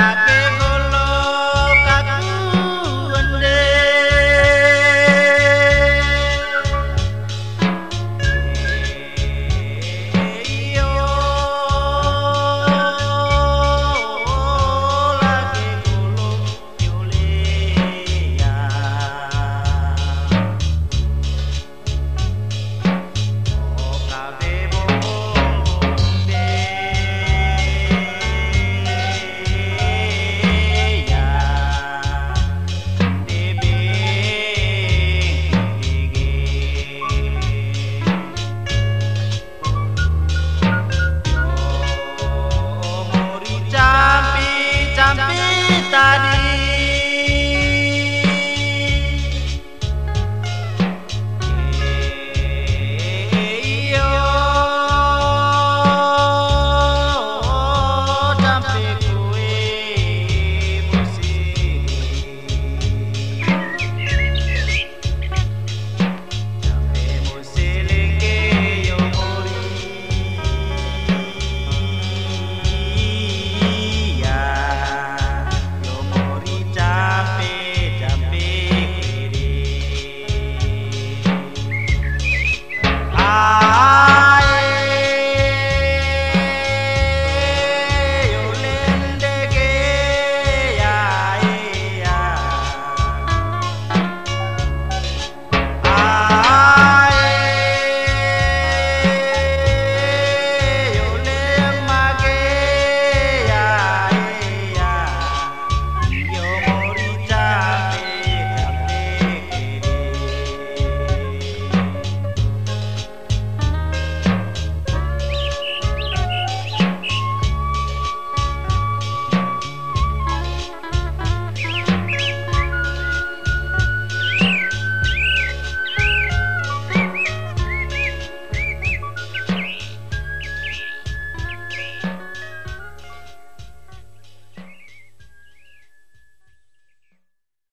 I